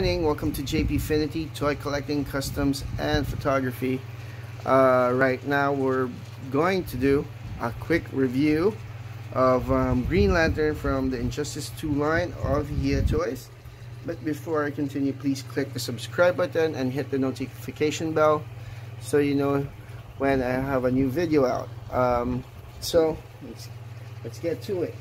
morning, welcome to JP Finity Toy Collecting, Customs, and Photography. Uh, right now we're going to do a quick review of um, Green Lantern from the Injustice 2 line of Hiya Toys. But before I continue, please click the subscribe button and hit the notification bell so you know when I have a new video out. Um, so, let's, let's get to it.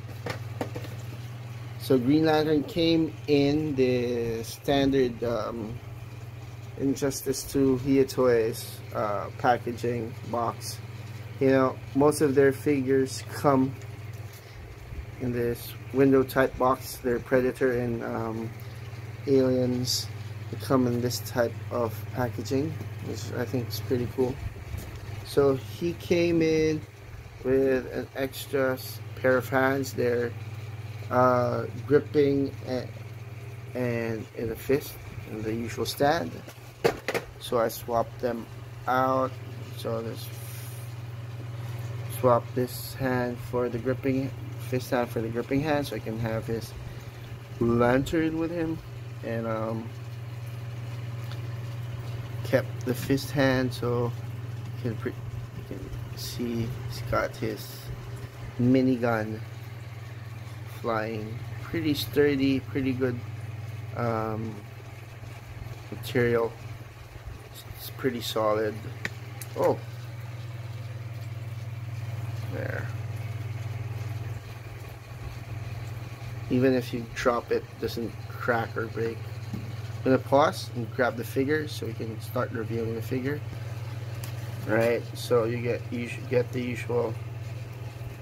So Green Lantern came in the standard um, Injustice 2 Hiya Toys uh, packaging box. You know, most of their figures come in this window type box. They're Predator and um, Aliens. Come in this type of packaging, which I think is pretty cool. So he came in with an extra pair of hands there uh, gripping and, in a fist in the usual stand. So I swapped them out. So this swap this hand for the gripping fist hand for the gripping hand so I can have his lantern with him. And um, kept the fist hand so you can, you can see he's got his minigun flying. Pretty sturdy, pretty good um, material. It's pretty solid. Oh, there. Even if you drop it, it doesn't crack or break. I'm gonna pause and grab the figure so we can start revealing the figure. Right, so you get you get the usual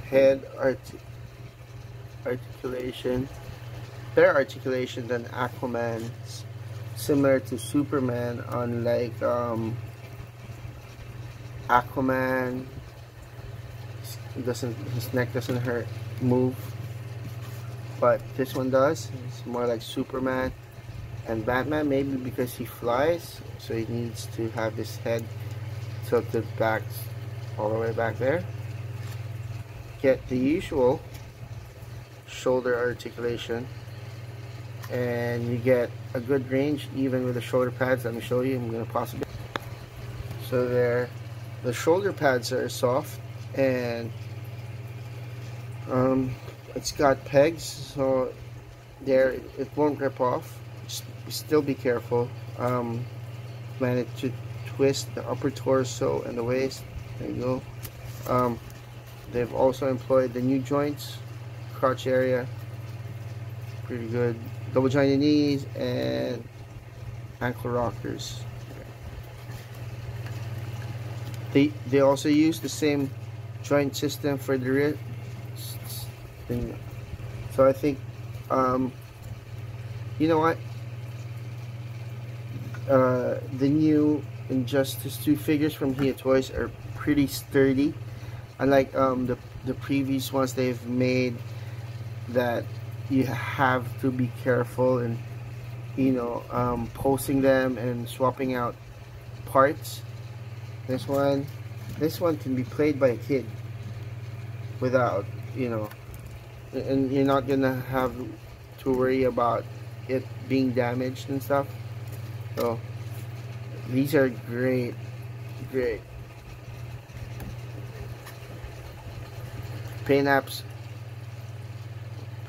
head art articulation, better articulation than Aquaman, similar to Superman, unlike um, Aquaman, doesn't his neck doesn't hurt move, but this one does. It's more like Superman and Batman, maybe because he flies, so he needs to have his head tilted back all the way back there. Get the usual shoulder articulation. And you get a good range even with the shoulder pads. Let me show you. I'm gonna possibly. So there the shoulder pads are soft and um, it's got pegs so there it, won't rip off. Just, still be careful um, manage to twist the upper torso and the waist. There you go. Um, they've also employed the new joints crotch area. Pretty good. Double jointed knees and ankle rockers. They they also use the same joint system for the wrist. So I think um, you know what? Uh, the new Injustice 2 figures from Hiya Toys are pretty sturdy. Unlike um, the, the previous ones they've made that you have to be careful and you know um, posting them and swapping out parts. This one this one can be played by a kid without you know and you're not gonna have to worry about it being damaged and stuff. So these are great great. Paint apps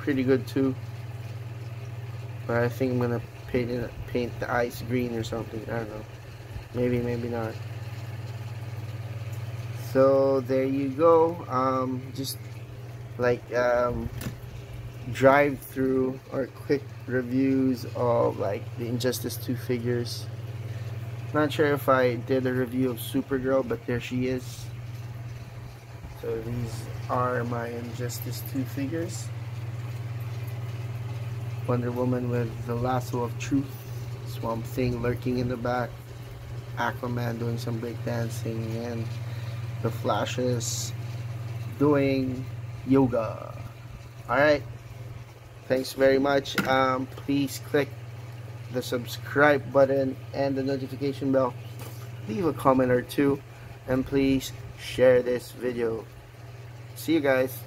pretty good too. But I think I'm gonna paint it, paint the ice green or something. I don't know. Maybe, maybe not. So there you go. Um, just like um, drive through or quick reviews of like the Injustice 2 figures. Not sure if I did a review of Supergirl, but there she is. So these are my Injustice 2 figures. Wonder Woman with the lasso of truth, Swamp Thing lurking in the back, Aquaman doing some breakdancing, and the Flashes doing yoga. Alright, thanks very much. Um, please click the subscribe button and the notification bell. Leave a comment or two, and please share this video. See you guys.